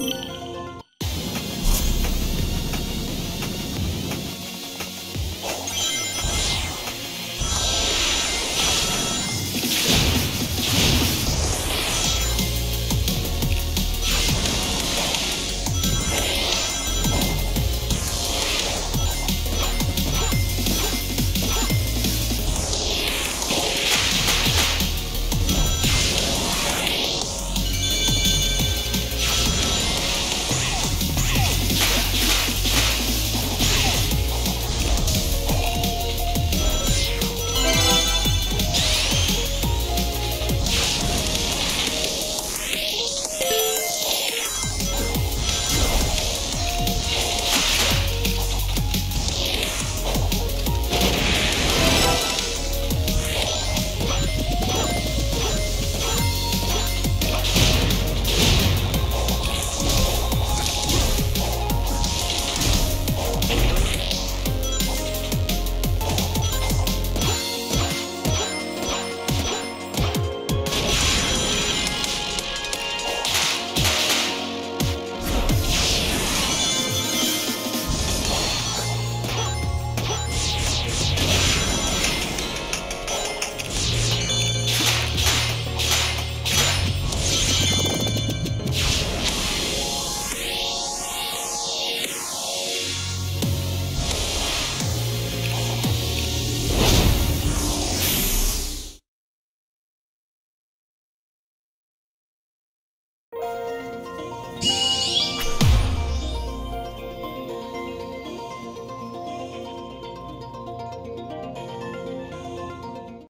you Bye.